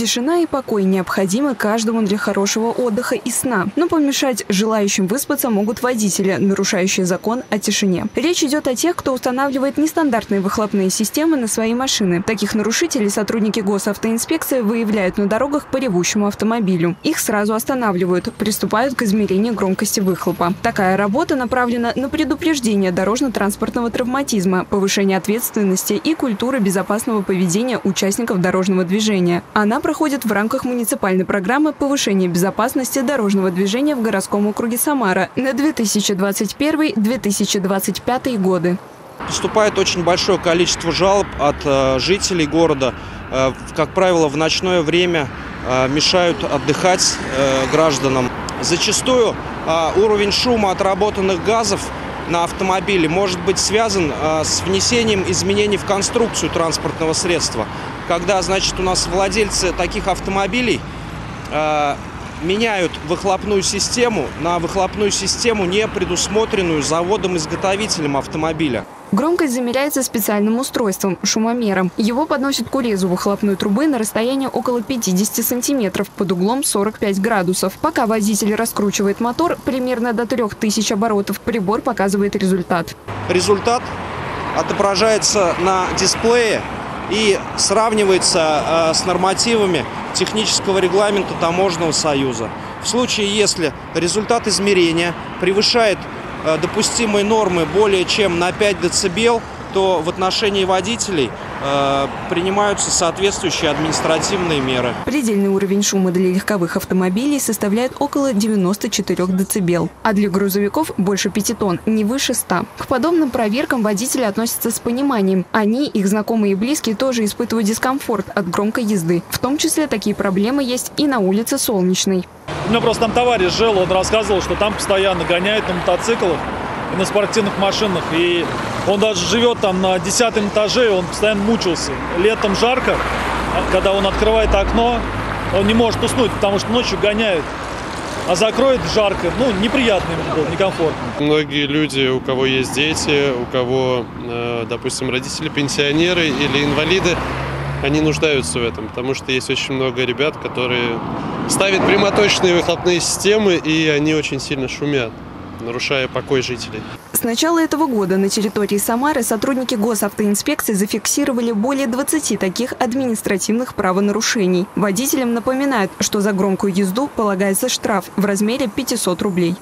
Тишина и покой необходимы каждому для хорошего отдыха и сна. Но помешать желающим выспаться могут водители, нарушающие закон о тишине. Речь идет о тех, кто устанавливает нестандартные выхлопные системы на свои машины. Таких нарушителей сотрудники госавтоинспекции выявляют на дорогах по ревущему автомобилю. Их сразу останавливают, приступают к измерению громкости выхлопа. Такая работа направлена на предупреждение дорожно-транспортного травматизма, повышение ответственности и культуры безопасного поведения участников дорожного движения. Она проходит в рамках муниципальной программы повышения безопасности дорожного движения в городском округе Самара на 2021-2025 годы. Поступает очень большое количество жалоб от э, жителей города. Э, как правило, в ночное время э, мешают отдыхать гражданам. Зачастую уровень шума отработанных газов на автомобиле может быть связан с внесением изменений в конструкцию транспортного средства когда, значит, у нас владельцы таких автомобилей э, меняют выхлопную систему на выхлопную систему, не предусмотренную заводом-изготовителем автомобиля. Громкость замеряется специальным устройством – шумомером. Его подносят к урезу выхлопной трубы на расстояние около 50 сантиметров под углом 45 градусов. Пока водитель раскручивает мотор примерно до 3000 оборотов, прибор показывает результат. Результат отображается на дисплее и сравнивается э, с нормативами технического регламента Таможенного союза. В случае, если результат измерения превышает э, допустимые нормы более чем на 5 дБ, то в отношении водителей принимаются соответствующие административные меры. Предельный уровень шума для легковых автомобилей составляет около 94 дБ, а для грузовиков больше 5 тонн, не выше 100. К подобным проверкам водители относятся с пониманием. Они, их знакомые и близкие тоже испытывают дискомфорт от громкой езды. В том числе такие проблемы есть и на улице Солнечной. У меня просто там товарищ жил, он рассказывал, что там постоянно гоняют на мотоциклах и на спортивных машинах. И он даже живет там на десятом этаже, он постоянно мучился. Летом жарко, когда он открывает окно, он не может уснуть, потому что ночью гоняют. А закроет жарко, ну, неприятно ему было, некомфортно. Многие люди, у кого есть дети, у кого, э, допустим, родители пенсионеры или инвалиды, они нуждаются в этом, потому что есть очень много ребят, которые ставят прямоточные выхлопные системы, и они очень сильно шумят нарушая покой жителей. С начала этого года на территории Самары сотрудники госавтоинспекции зафиксировали более 20 таких административных правонарушений. Водителям напоминают, что за громкую езду полагается штраф в размере 500 рублей.